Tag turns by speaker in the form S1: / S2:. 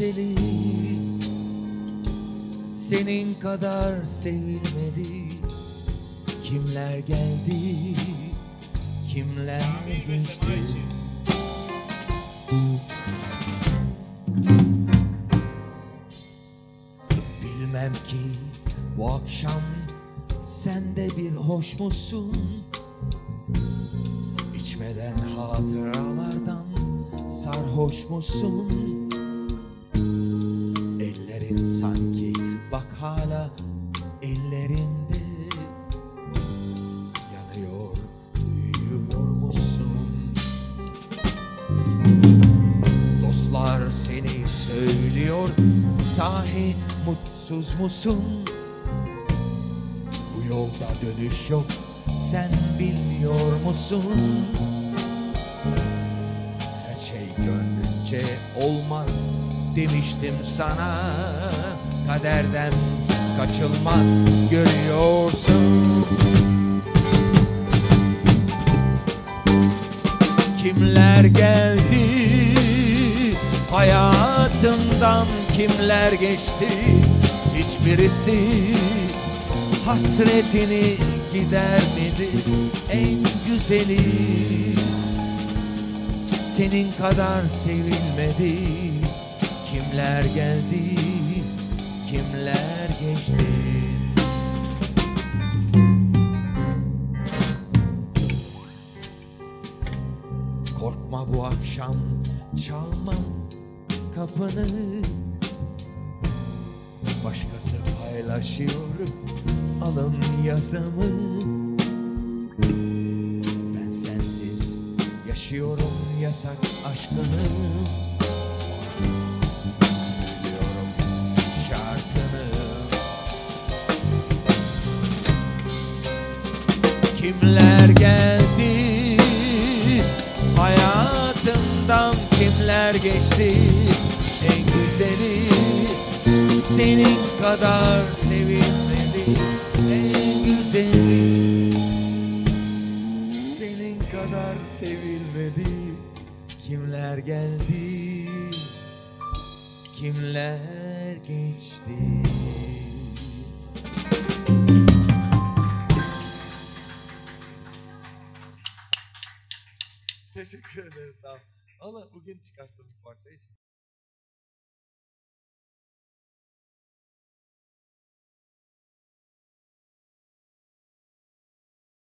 S1: güzeli Senin kadar sevilmedi Kimler geldi Kimler geçti Bilmem ki bu akşam sen de bir hoş musun? İçmeden hatıralardan sarhoş musun? Ellerin sanki bak hala ellerinde yanıyor duyuyor musun? Dostlar seni söylüyor Sahi mutsuz musun? Bu yolda dönüş yok Sen bilmiyor musun? Her şey gönlünce olmaz Demiştim sana Kaderden kaçılmaz Görüyorsun Kimler geldi Hayatından kimler geçti? Hiçbirisi hasretini gidermedi En güzeli Senin kadar sevilmedi. Kimler geldi? Kimler geçti? Korkma bu akşam çalmam kapını Paylaşıyor alın yazımı. Ben sensiz yaşıyorum yasak aşkını. Söylüyorum şarkını. Kimler geldi? Hayatından kimler geçti? En güzeli senin kadar sevilmedi en güzeli senin kadar sevilmedi kimler geldi kimler geçti Teşekkür ederim sağ ol. Valla bugün çıkarttım bu parçayı.